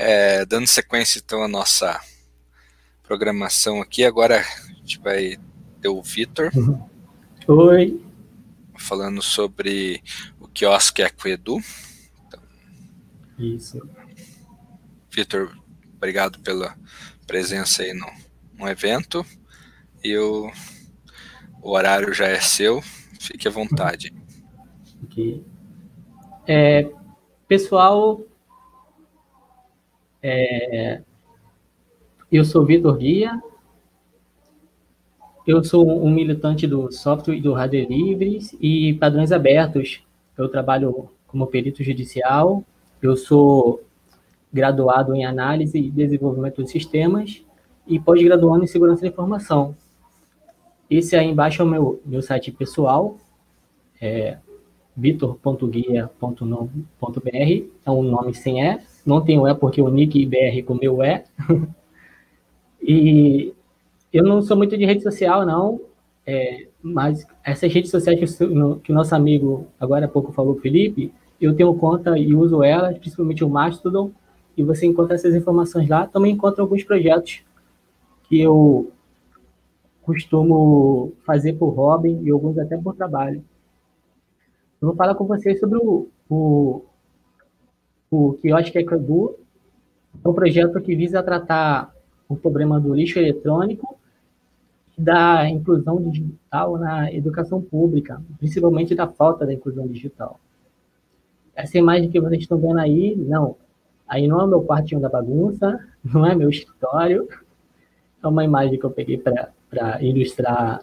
É, dando sequência então à nossa programação aqui, agora a gente vai ter o Vitor. Oi. Falando sobre o quiosque Ecoedu. Então, Isso. Vitor, obrigado pela presença aí no, no evento. E o, o horário já é seu, fique à vontade. Ok. É, pessoal, é, eu sou Vitor Guia, eu sou um militante do software e do rádio livres e padrões abertos. Eu trabalho como perito judicial, eu sou graduado em análise e desenvolvimento de sistemas e pós-graduando em segurança da informação. Esse aí embaixo é o meu, meu site pessoal, é vitor.guia.com.br, é um nome sem E, não tem o E porque o nick BR com meu E. e eu não sou muito de rede social, não, é, mas essas redes sociais que o, o nosso amigo agora há pouco falou, Felipe, eu tenho conta e uso elas, principalmente o Mastodon, e você encontra essas informações lá. Também encontra alguns projetos que eu costumo fazer por hobby e alguns até por trabalho. Eu vou falar com vocês sobre o, o, o que eu acho que é é um projeto que visa tratar o problema do lixo eletrônico e da inclusão digital na educação pública, principalmente da falta da inclusão digital. Essa imagem que vocês estão vendo aí, não, aí não é meu quartinho da bagunça, não é meu escritório, é uma imagem que eu peguei para ilustrar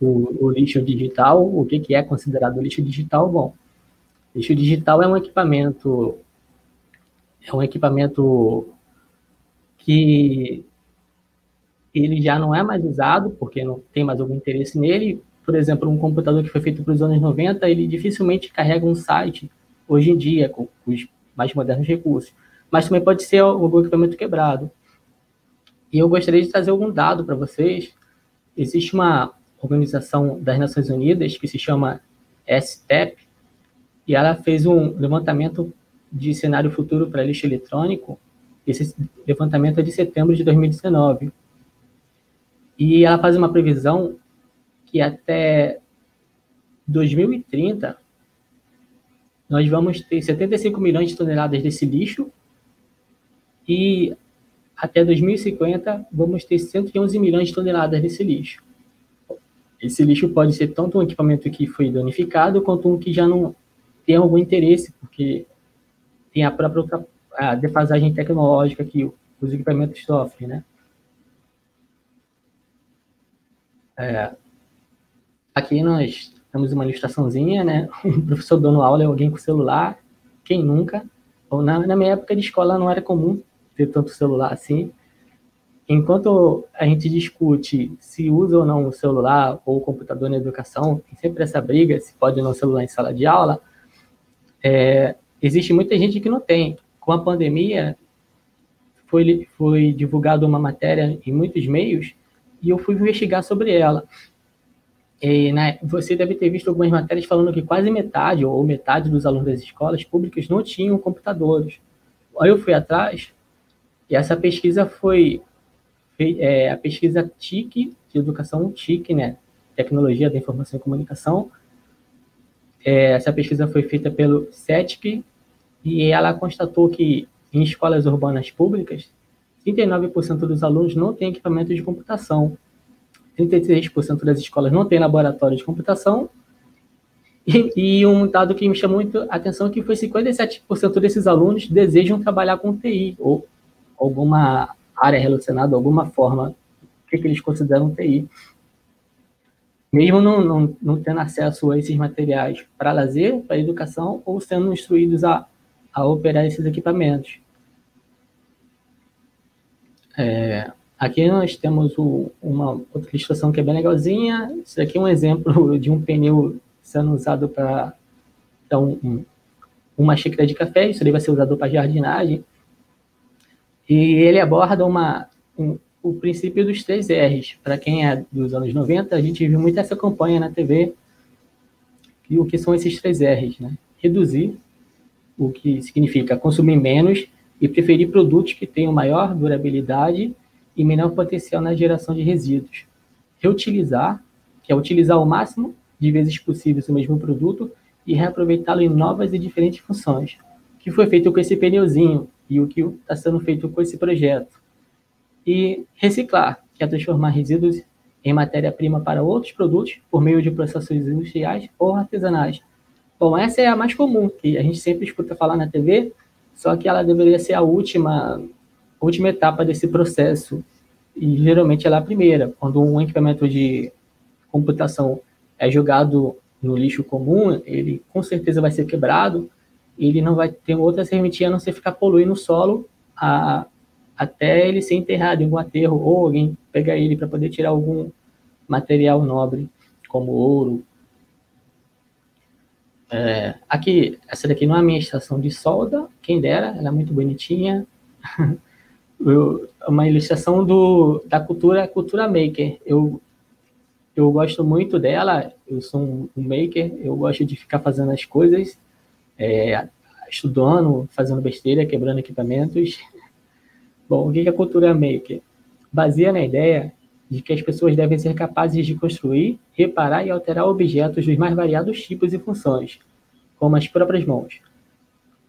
o, o, lixo digital. O que, que é considerado lixo digital? Bom, lixo digital é um equipamento é um equipamento que ele já não é mais usado, porque não tem mais algum interesse nele. Por exemplo, um computador que foi feito para os anos 90, ele dificilmente carrega um site hoje em dia, com os mais modernos recursos. Mas também pode ser algum equipamento quebrado. E eu gostaria de trazer algum dado para vocês. Existe uma organização das Nações Unidas que se chama STEP, e ela fez um levantamento de cenário futuro para lixo eletrônico. Esse levantamento é de setembro de 2019. E ela faz uma previsão que até 2030 nós vamos ter 75 milhões de toneladas desse lixo e até 2050 vamos ter 111 milhões de toneladas desse lixo. Esse lixo pode ser tanto um equipamento que foi danificado quanto um que já não tem algum interesse, porque tem a própria a defasagem tecnológica que os equipamentos sofrem, né? É, aqui nós temos uma ilustraçãozinha, né? Um professor dando aula é alguém com celular, quem nunca? Ou na, na minha época de escola não era comum ter tanto celular assim. Enquanto a gente discute se usa ou não o celular ou o computador na educação, tem sempre essa briga se pode ou não celular em sala de aula, é, existe muita gente que não tem. Com a pandemia, foi, foi divulgada uma matéria em muitos meios e eu fui investigar sobre ela. E, né, você deve ter visto algumas matérias falando que quase metade ou metade dos alunos das escolas públicas não tinham computadores. Aí eu fui atrás e essa pesquisa foi é, a pesquisa TIC, de educação TIC, né? Tecnologia da Informação e Comunicação. É, essa pesquisa foi feita pelo CETIC e ela constatou que em escolas urbanas públicas, 39% dos alunos não têm equipamento de computação, 36% das escolas não têm laboratório de computação e, e, um dado que me chamou muito a atenção é que foi 57% desses alunos desejam trabalhar com TI ou alguma área relacionada, alguma forma, que, que eles consideram TI. Mesmo não, não, não tendo acesso a esses materiais para lazer, para educação, ou sendo instruídos a, a operar esses equipamentos. É, aqui nós temos o, uma outra ilustração que é bem legalzinha. Isso aqui é um exemplo de um pneu sendo usado para então, um, uma xícara de café. Isso daí vai ser usado para jardinagem. E ele aborda uma, um, o princípio dos três R's. Para quem é dos anos 90, a gente viu muito essa campanha na TV. E o que são esses três R's? Né? Reduzir, o que significa consumir menos, e preferir produtos que tenham maior durabilidade e menor potencial na geração de resíduos. Reutilizar, que é utilizar o máximo de vezes possível o mesmo produto e reaproveitá-lo em novas e diferentes funções, que foi feito com esse pneuzinho e o que está sendo feito com esse projeto. E reciclar, que é transformar resíduos em matéria-prima para outros produtos por meio de processos industriais ou artesanais. Bom, essa é a mais comum, que a gente sempre escuta falar na TV, só que ela deveria ser a última, última etapa desse processo. E geralmente ela é a primeira. Quando um equipamento de computação é jogado no lixo comum, ele com certeza vai ser quebrado, ele não vai ter outra serventia a não ser ficar poluindo o solo a, até ele ser enterrado em algum aterro ou alguém pegar ele para poder tirar algum material nobre, como ouro. É, aqui, essa daqui não é a minha estação de solda, quem dera, ela é muito bonitinha. Eu, uma ilustração do, da cultura, cultura maker. Eu, eu gosto muito dela, eu sou um, maker, eu gosto de ficar fazendo as coisas, é, estudando, fazendo besteira, quebrando equipamentos. Bom, o que é cultura maker? Baseia na ideia de que as pessoas devem ser capazes de construir, reparar e alterar objetos dos mais variados tipos e funções, como as próprias mãos,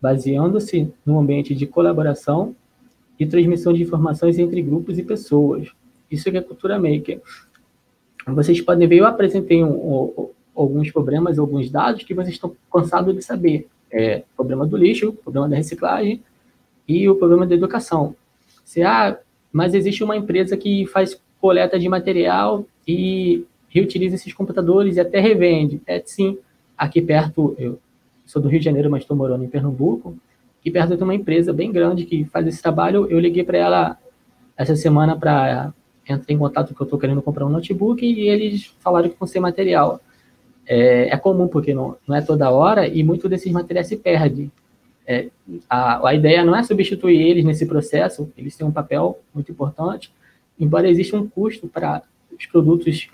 baseando-se num ambiente de colaboração e transmissão de informações entre grupos e pessoas. Isso é a cultura maker. Vocês podem ver, eu apresentei um, um, alguns problemas, alguns dados que vocês estão cansados de saber. É, problema do lixo, problema da reciclagem e o problema da educação. Se, ah, mas existe uma empresa que faz coleta de material e reutiliza esses computadores e até revende. É sim, aqui perto, eu sou do Rio de Janeiro, mas estou morando em Pernambuco, aqui perto tem uma empresa bem grande que faz esse trabalho. Eu liguei para ela essa semana para entrar em contato que eu estou querendo comprar um notebook e eles falaram que vão ser material. É, é, comum, porque não, não é toda hora e muito desses materiais se perde. É, a, a ideia não é substituir eles nesse processo, eles têm um papel muito importante, embora exista um custo para os produtos,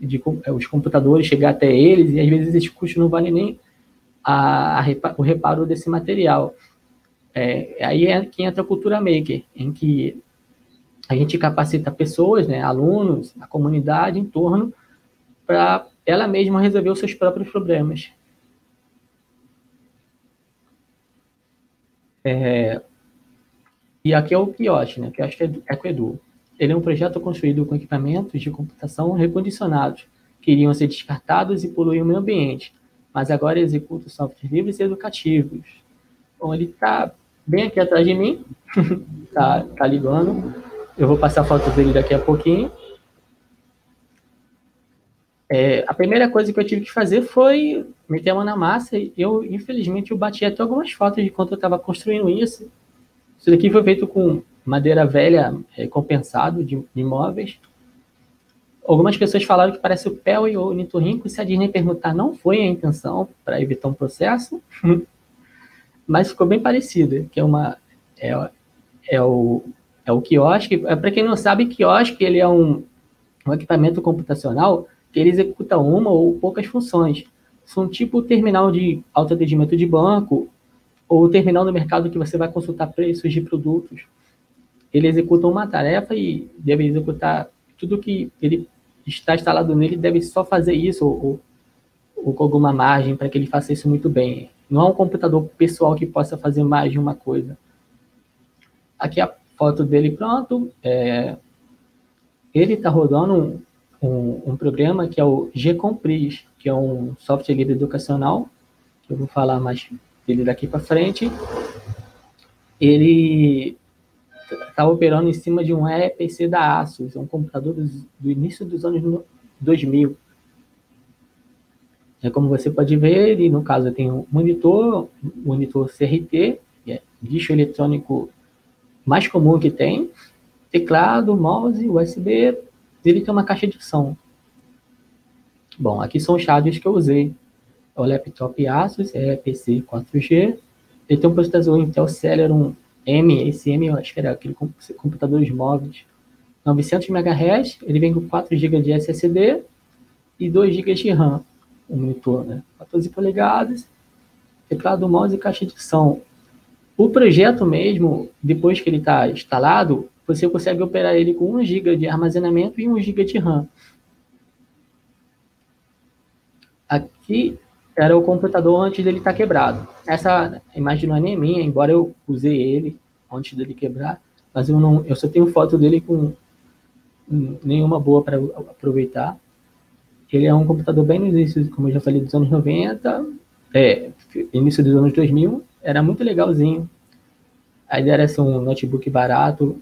de, é, os computadores chegar até eles, e às vezes esse custo não vale nem a, a, o reparo desse material. É, aí é que entra a cultura maker, em que a gente capacita pessoas, né, alunos, a comunidade em torno, para ela mesma resolver os seus próprios problemas. É, e aqui é o quiosque, né? O quiosque é, é com Edu. Ele é um projeto construído com equipamentos de computação recondicionados, que iriam ser descartados e poluir o meio ambiente, mas agora executa softwares livres e educativos. Bom, ele está bem aqui atrás de mim, tá, tá ligando. Eu vou passar a foto dele daqui a pouquinho. É, a primeira coisa que eu tive que fazer foi meter a mão na massa. Eu, infelizmente, eu bati até algumas fotos de quando eu estava construindo isso. Isso daqui foi feito com madeira velha é, compensado de, imóveis. Algumas pessoas falaram que parece o Pel e o Nitorrinco. Se a Disney perguntar, não foi a intenção para evitar um processo, mas ficou bem parecido, que é uma é, é o é o quiosque. É, para quem não sabe, quiosque ele é um, um equipamento computacional que ele executa uma ou poucas funções. São tipo o terminal de autoatendimento de banco ou o terminal no mercado que você vai consultar preços de produtos ele executa uma tarefa e deve executar tudo que ele está instalado nele, deve só fazer isso, ou, ou com alguma margem para que ele faça isso muito bem. Não é um computador pessoal que possa fazer mais de uma coisa. Aqui a foto dele pronto. É, ele está rodando um, um, um, programa que é o Gcompris, que é um software livre educacional, eu vou falar mais dele daqui para frente. Ele está operando em cima de um EPC da Asus, um computador do, do início dos anos 2000. É como você pode ver, ele, no caso tem um monitor, monitor CRT, que é lixo eletrônico mais comum que tem, teclado, mouse, USB, ele tem uma caixa de som. Bom, aqui são os hardwares que eu usei. É o laptop Asus, é PC 4G, ele tem um processador Intel Celeron M, esse M eu acho que era aquele computadores móveis, 900 MHz, ele vem com 4 GB de SSD e 2 GB de RAM, o monitor, né? 14 polegadas, teclado, mouse e caixa de som. O projeto mesmo, depois que ele está instalado, você consegue operar ele com 1 GB de armazenamento e 1 GB de RAM. Aqui era o computador antes dele estar tá quebrado. Essa imagem não é nem minha, embora eu usei ele antes dele quebrar, mas eu não, eu só tenho foto dele com nenhuma boa para aproveitar. Ele é um computador bem no início, como eu já falei, dos anos 90, é, início dos anos 2000, era muito legalzinho. A ideia era ser um notebook barato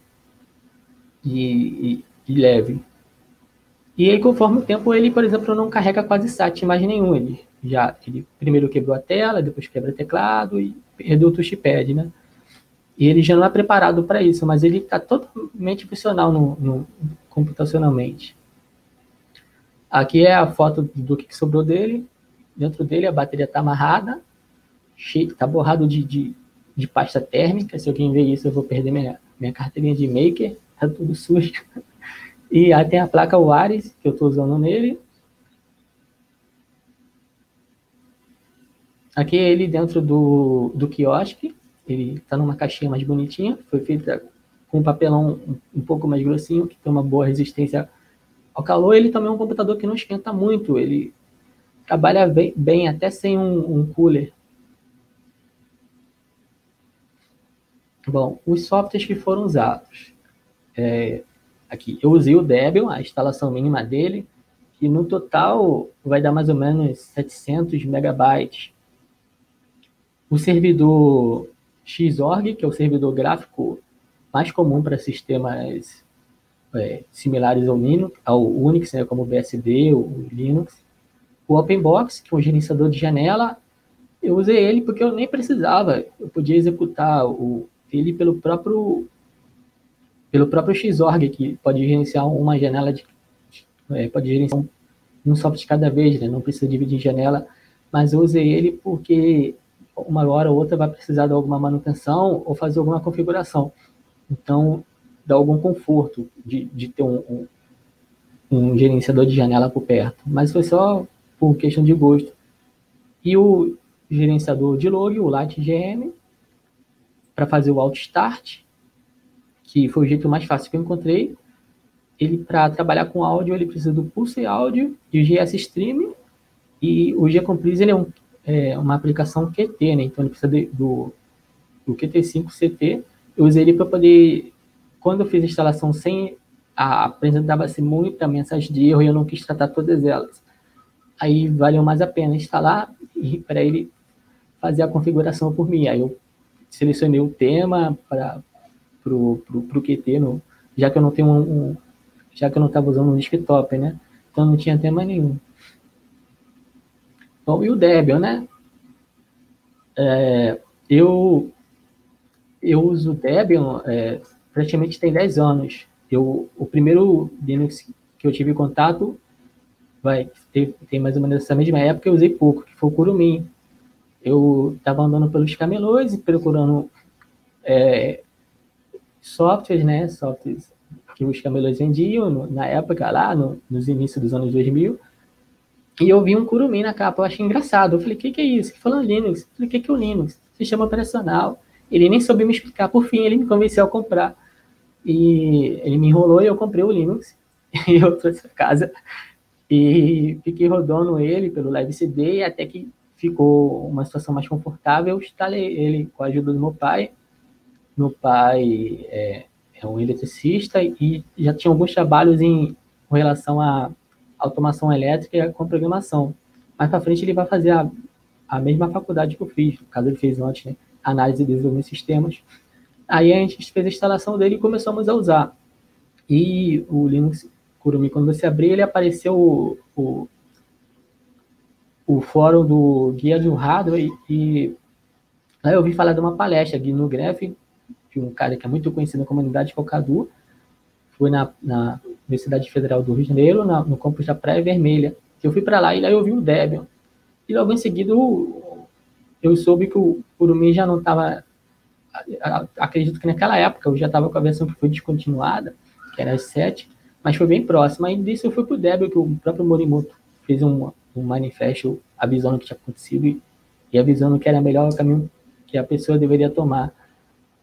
e, e, e leve. E aí, conforme o tempo, ele, por exemplo, não carrega quase SAT imagem nenhum. Ele já ele primeiro quebrou a tela, depois quebra o teclado e perdeu o touchpad, né? E ele já não é preparado para isso, mas ele está totalmente funcional no, no, computacionalmente. Aqui é a foto do que sobrou dele. Dentro dele a bateria está amarrada, está borrado de, de, de, pasta térmica. Se alguém ver isso, eu vou perder minha, minha carteirinha de maker. Está tudo sujo. E aí tem a placa Waris, que eu estou usando nele. Aqui é ele dentro do, do quiosque. Ele está numa caixinha mais bonitinha. Foi feita com um papelão um, um pouco mais grossinho, que tem uma boa resistência ao calor. Ele também é um computador que não esquenta muito. Ele trabalha bem, bem até sem um, um cooler. Bom, os softwares que foram usados. É, aqui, eu usei o Debian, a instalação mínima dele, que no total vai dar mais ou menos 700 megabytes. O servidor Xorg, que é o servidor gráfico mais comum para sistemas é, similares ao Linux, ao Unix, né, como o BSD, o Linux. O OpenBox, que é um gerenciador de janela, eu usei ele porque eu nem precisava, eu podia executar o, ele pelo próprio pelo próprio Xorg, que pode gerenciar uma janela de é, pode gerenciar um, um software de cada vez, né, não precisa dividir janela, mas eu usei ele porque uma hora ou outra vai precisar de alguma manutenção ou fazer alguma configuração. Então, dá algum conforto de, de ter um, um, um gerenciador de janela por perto. Mas foi só por questão de gosto. E o gerenciador de log, o LightGM, para fazer o Alt Start, que foi o jeito mais fácil que eu encontrei. Ele, para trabalhar com áudio, ele precisa do Pulse Áudio e o GS Stream. E o G-Comprise ele é um é, uma aplicação QT, né? Então ele precisa de, do, do QT5 CT. Eu usei ele para poder, quando eu fiz a instalação sem, a apresentava-se muita mensagem de erro e eu não quis tratar todas elas. Aí valeu mais a pena instalar e para ele fazer a configuração por mim. Aí eu selecionei o tema para pro, pro, pro QT, no, já que eu não tenho um, um já que eu não estava usando um desktop, né? Então não tinha tema nenhum. Bom, e o Debian, né? É, eu, eu uso Debian é, praticamente tem 10 anos. Eu, o primeiro Linux que eu tive contato vai ter, tem mais ou menos essa mesma época, eu usei pouco, que foi o Kurumin. Eu estava andando pelos camelôs e procurando é, softwares, né? Softwares que os camelôs vendiam no, na época lá, no, nos inícios dos anos 2000. E eu vi um curumim na capa, eu achei engraçado. Eu falei, o que, que é isso? Ele falou Linux. Eu falei, o que, que é o Linux? Sistema operacional. Ele nem soube me explicar. Por fim, ele me convenceu a comprar. E ele me enrolou e eu comprei o Linux. E eu trouxe para casa. E fiquei rodando ele pelo Live CD até que ficou uma situação mais confortável. Eu instalei ele com a ajuda do meu pai. Meu pai é, é um eletricista e já tinha alguns trabalhos em, relação a automação elétrica com programação. Mais para frente ele vai fazer a, a mesma faculdade que eu fiz, no caso ele fez antes, né? análise e desenvolvimento de sistemas. Aí a gente fez a instalação dele e começamos a usar. E o Linux Kurumi, quando você abrir, ele apareceu o, o, o fórum do Guia do Hardware e, aí eu ouvi falar de uma palestra aqui no Graph, de um cara que é muito conhecido na comunidade, que é o Cadu, na, na Universidade Federal do Rio de Janeiro, na, no campus da Praia Vermelha. Eu fui para lá e lá eu vi o Debian. E logo em seguida eu soube que o Urumi já não estava. Acredito que naquela época eu já estava com a versão que foi descontinuada, que era as 7, mas foi bem próxima. Aí disso eu fui para o Debian, que o próprio Morimoto fez um, um manifesto avisando o que tinha acontecido e, e avisando que era melhor o caminho que a pessoa deveria tomar.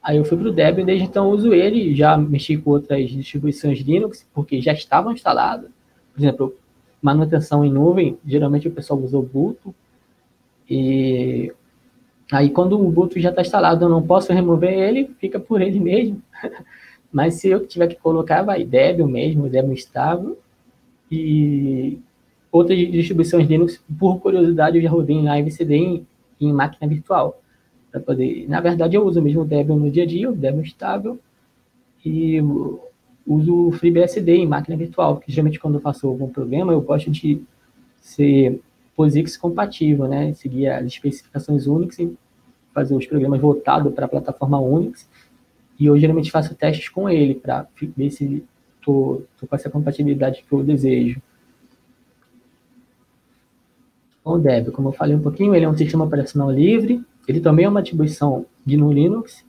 Aí eu fui para o Debian, desde então uso ele, já mexi com outras distribuições Linux, porque já estavam instaladas. Por exemplo, manutenção em nuvem, geralmente o pessoal usa o Ubuntu. E aí quando o Ubuntu já está instalado, eu não posso remover ele, fica por ele mesmo. Mas se eu tiver que colocar, vai Debian mesmo, Debian estável. E outras distribuições Linux, por curiosidade, eu já rodei em live CD em, em máquina virtual para poder. Na verdade, eu uso mesmo o Debian no dia a dia, o Debian estável, e uso o FreeBSD em máquina virtual, porque geralmente quando eu faço algum problema, eu gosto de ser POSIX compatível, né? Seguir as especificações Unix e fazer os programas voltados para a plataforma Unix. E eu geralmente faço testes com ele para ver se estou com essa compatibilidade que eu desejo. O Debian, como eu falei um pouquinho, ele é um sistema operacional livre, ele também é uma distribuição GNU Linux,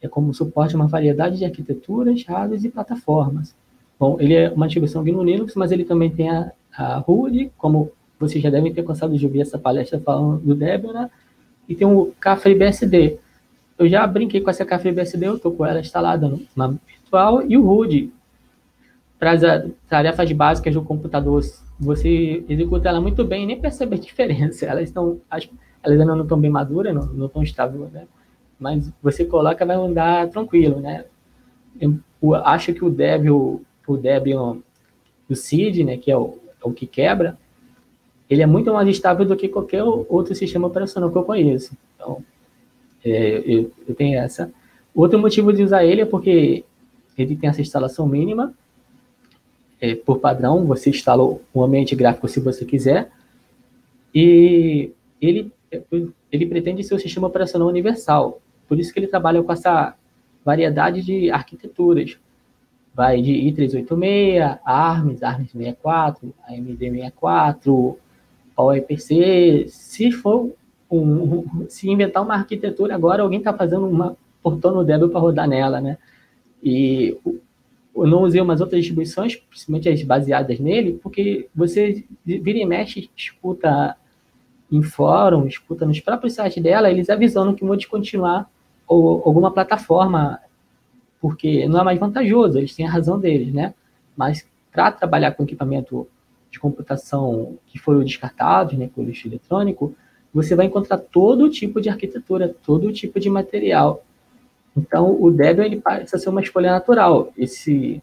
é como suporte a uma variedade de arquiteturas, hardwares e plataformas. Bom, ele é uma distribuição GNU Linux, mas ele também tem a, a como vocês já devem ter cansado de ouvir essa palestra falando do Debian, e tem o KFreeBSD. Eu já brinquei com essa KFreeBSD, eu estou com ela instalada no, na virtual, e o RUD, para as tarefas básicas do computador, você executa ela muito bem e nem percebe a diferença. Elas estão, elas ainda não estão bem maduras, não, não estão estáveis, né? Mas você coloca, vai andar tranquilo, né? Eu, acho que o Debian, o Debian do CID, né, que é o, é o que quebra, ele é muito mais estável do que qualquer outro sistema operacional que eu conheço. Então, é, eu, eu, tenho essa. Outro motivo de usar ele é porque ele tem essa instalação mínima. É, por padrão, você instala o ambiente gráfico se você quiser. E ele ele pretende ser o sistema operacional universal. Por isso que ele trabalha com essa variedade de arquiteturas. Vai de i386, ARMS, ARMS 64, AMD 64, PowerPC. Se for um, se inventar uma arquitetura agora, alguém está fazendo uma portando o Debian para rodar nela, né? E eu não usei umas outras distribuições, principalmente as baseadas nele, porque você vira e mexe, escuta em fórum, escuta nos próprios sites dela, eles avisando que vão descontinuar ou, alguma plataforma, porque não é mais vantajoso, eles têm a razão deles, né? Mas para trabalhar com equipamento de computação que foram descartados, né, com lixo eletrônico, você vai encontrar todo tipo de arquitetura, todo tipo de material. Então, o Debian ele parece ser uma escolha natural. Esse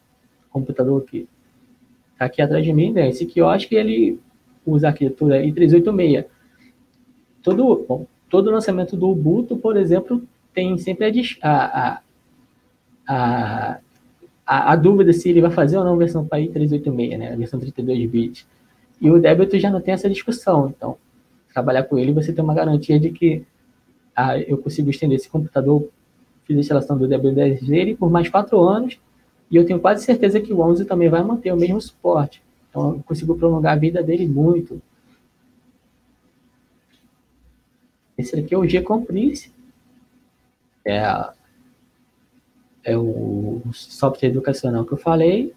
computador que está aqui atrás de mim, né, esse quiosque, ele usa a arquitetura i386 todo, bom, todo lançamento do Ubuntu, por exemplo, tem sempre a, a, a, a, dúvida se ele vai fazer ou não a versão para i386, né, a versão 32 bits. E o Debian já não tem essa discussão, então trabalhar com ele você tem uma garantia de que ah, eu consigo estender esse computador, fiz a instalação do Debian 10 dele por mais quatro anos, e eu tenho quase certeza que o 11 também vai manter o mesmo suporte. Então eu consigo prolongar a vida dele muito. Esse aqui é o G-Complice. É, é o software educacional que eu falei.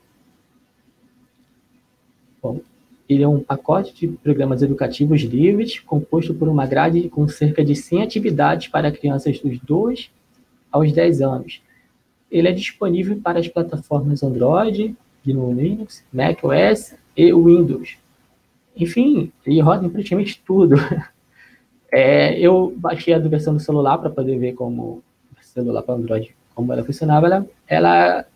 Bom, ele é um pacote de programas educativos livres, composto por uma grade com cerca de 100 atividades para crianças dos 2 aos 10 anos. Ele é disponível para as plataformas Android, GNU Linux, macOS e Windows. Enfim, ele roda em praticamente tudo. É, eu baixei a versão do celular para poder ver como celular para Android, como ela funcionava. Ela, ela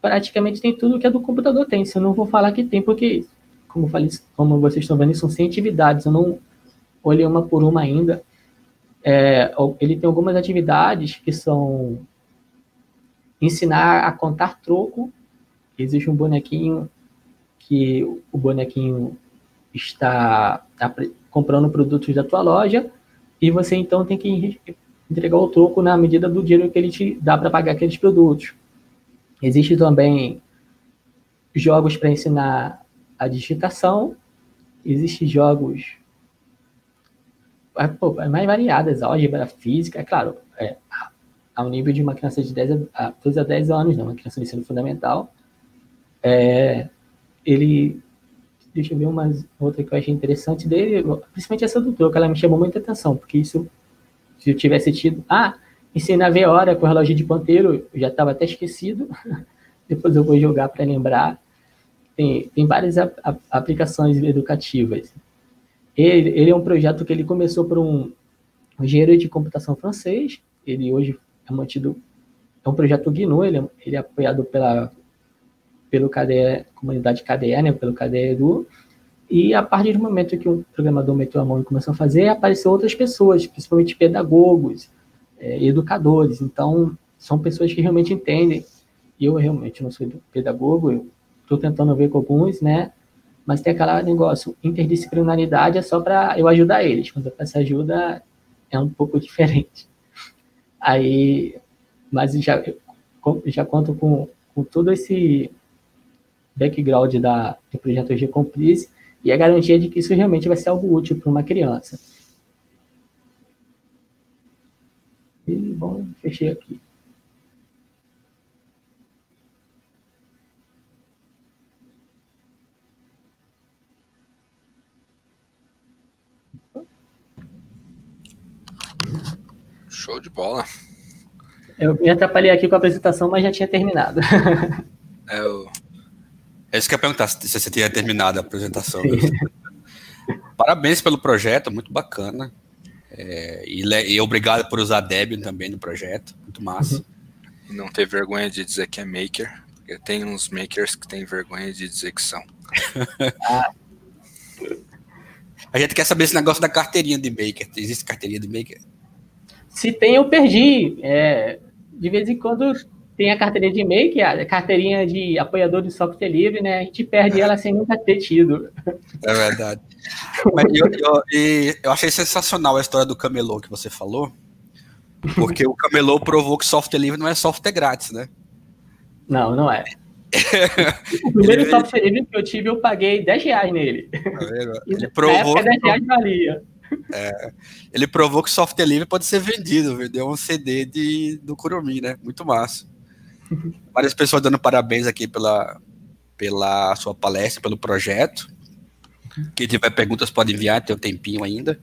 praticamente tem tudo que a do computador tem. Se eu não vou falar que tem, porque, como, falei, como vocês estão vendo, são 100 atividades. Eu não olhei uma por uma ainda. É, ele tem algumas atividades que são ensinar a contar troco. Existe um bonequinho que o bonequinho está comprando produtos da tua loja e você então tem que entregar o troco na medida do dinheiro que ele te dá para pagar aqueles produtos. Existe também jogos para ensinar a digitação, existem jogos é, é mais variadas, álgebra, física, é claro, é, ao nível de uma criança de 10 a, 12 a 10 anos, não, uma criança de ensino fundamental, é, ele deixa eu ver uma outra que eu achei interessante dele, principalmente essa do troco, ela me chamou muita atenção, porque isso, se eu tivesse tido. Ah, ensinei a ver hora com o relógio de ponteiro, eu já estava até esquecido. Depois eu vou jogar para lembrar. Tem, tem várias a, a, aplicações educativas. Ele, ele, é um projeto que ele começou por um, um engenheiro de computação francês. Ele hoje é mantido é um projeto GNU, ele, é, ele é apoiado pela pelo KDE, comunidade KDE, né, pelo KDE Edu. E a partir do momento que um programador meteu a mão e começou a fazer, apareceram outras pessoas, principalmente pedagogos, é, educadores. Então, são pessoas que realmente entendem. Eu realmente não sou pedagogo, eu estou tentando ver com alguns, né? Mas tem aquele negócio, interdisciplinaridade é só para eu ajudar eles. Quando eu peço ajuda, é um pouco diferente. Aí, mas já, já conto com, com todo esse background da, do projeto G Complice e a garantia de que isso realmente vai ser algo útil para uma criança. E, bom, fechei aqui. Show de bola. Eu me atrapalhei aqui com a apresentação, mas já tinha terminado. É, eu... é isso que eu ia perguntar, se você tinha terminado a apresentação. Parabéns pelo projeto, muito bacana. É, e, e, obrigado por usar Debian também no projeto, muito massa. E não ter vergonha de dizer que é maker, porque tem uns makers que têm vergonha de dizer que são. ah. A gente quer saber esse negócio da carteirinha de maker. Existe carteirinha de maker? Se tem, eu perdi. É, de vez em quando tem a carteirinha de maker, a carteirinha de apoiador de software livre, né? A gente perde ela sem nunca ter tido. É verdade. Eu, eu, eu achei sensacional a história do camelô que você falou, porque o camelô provou que software livre não é software grátis, né? Não, não é. o primeiro ele, software livre que eu tive, eu paguei 10 reais nele. Tá ele provou. Na época, 10 reais valia. É, ele provou que software livre pode ser vendido, vendeu um CD de, do Kurumi, né? Muito massa. Várias pessoas dando parabéns aqui pela, pela sua palestra, pelo projeto. Quem tiver perguntas pode enviar, tem um tempinho ainda.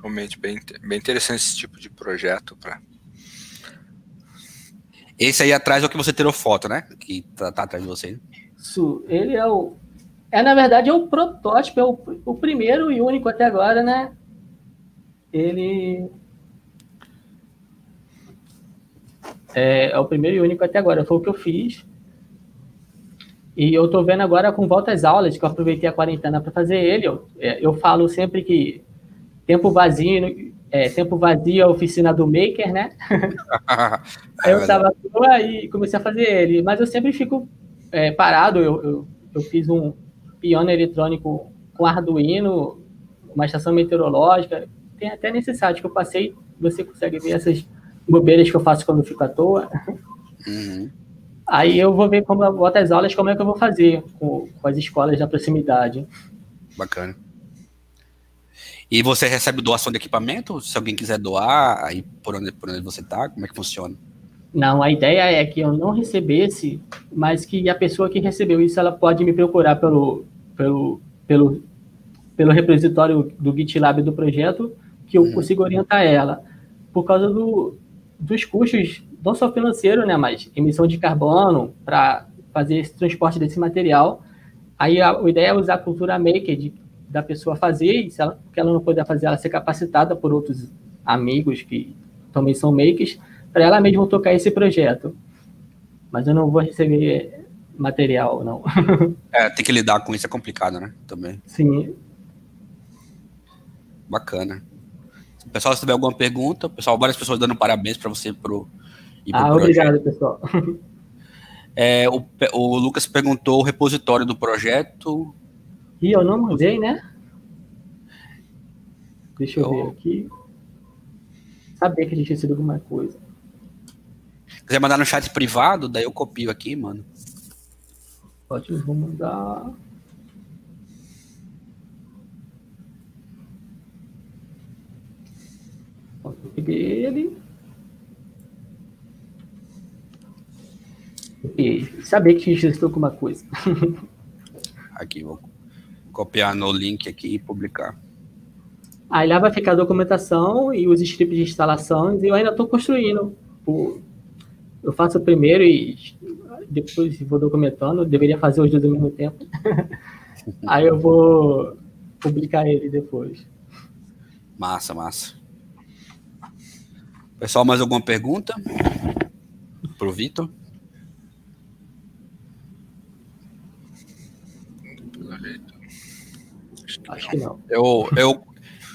Realmente bem, bem interessante esse tipo de projeto para esse aí atrás é o que você tirou foto, né? Que tá, tá atrás de você. Isso, ele é o é, na verdade, é o protótipo, é o, o primeiro e único até agora, né? Ele. É, é, o primeiro e único até agora, foi o que eu fiz. E eu tô vendo agora com volta às aulas, que eu aproveitei a quarentena para fazer ele. Eu, é, eu falo sempre que tempo vazio, é, tempo vazio é a oficina do maker, né? Aí eu tava aí comecei a fazer ele, mas eu sempre fico é, parado. Eu, eu, eu, fiz um, piano eletrônico com Arduino, uma estação meteorológica. Tem até nesse site que eu passei, você consegue ver essas bobeiras que eu faço quando eu fico à toa. Uhum. Aí eu vou ver como eu boto as aulas, como é que eu vou fazer com, com as escolas da proximidade. Bacana. E você recebe doação de equipamento? Se alguém quiser doar, aí por onde, por onde você está, como é que funciona? Não, a ideia é que eu não recebesse, mas que a pessoa que recebeu isso, ela pode me procurar pelo, pelo, pelo, pelo repositório do GitLab do projeto, que eu uhum. consigo orientar ela. Por causa do, dos custos, não só financeiro, né, mas emissão de carbono para fazer esse transporte desse material. Aí a, a, ideia é usar a cultura maker de, da pessoa fazer, e se ela, que ela não puder fazer, ela ser capacitada por outros amigos que também são makers, para ela mesma tocar esse projeto. Mas eu não vou receber material, não. É, tem que lidar com isso é complicado, né? Também. Sim. Bacana. Pessoal, se tiver alguma pergunta, pessoal, várias pessoas dando parabéns para você pro. Pro ah, projeto. obrigado, pessoal. É, o, o Lucas perguntou o repositório do projeto. E eu não mandei, né? Deixa eu, eu... ver aqui. Saber que a gente recebeu alguma coisa. Quiser mandar no chat privado, daí eu copio aqui, mano. Pode, vou mandar. Peguei ele. E saber que estou com uma coisa. aqui, vou copiar no link aqui e publicar. Aí lá vai ficar a documentação e os scripts de instalações, e eu ainda estou construindo. Eu faço o primeiro e depois vou documentando, deveria fazer os dois ao mesmo tempo. Aí eu vou publicar ele depois. Massa, massa. Pessoal, mais alguma pergunta? Pro Vitor? Acho que não. Eu, eu,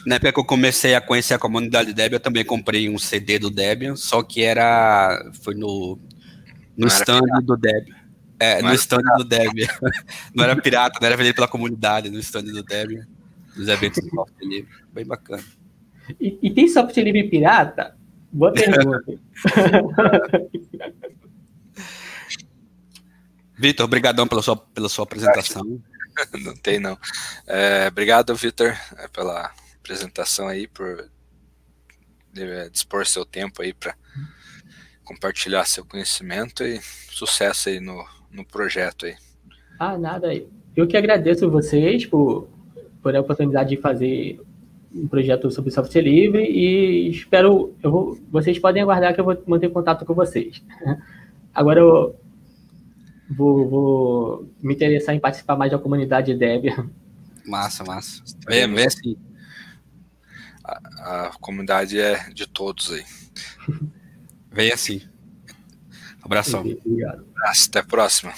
na época que eu comecei a conhecer a comunidade Debian, eu também comprei um CD do Debian, só que era. Foi no, no stand do Debian. É, não no stand pirata. do Debian. não era pirata, não era vendido pela comunidade, no stand do Debian. Nos eventos do software livre. Bem bacana. E, e tem software livre pirata? Boa pergunta. Vitor, obrigadão pela sua, pela sua apresentação. Não tem, não. É, obrigado, Vitor, é, pela apresentação aí, por é, dispor seu tempo aí para compartilhar seu conhecimento e sucesso aí no, no projeto aí. Ah, nada. Eu que agradeço vocês por, por a oportunidade de fazer um projeto sobre software livre e espero, eu vou, vocês podem aguardar que eu vou manter contato com vocês. Agora eu vou, vou me interessar em participar mais da comunidade Debian. Massa, massa. Vem, vem assim. A, a, comunidade é de todos aí. vem assim. Abração. Obrigado. Até a próxima.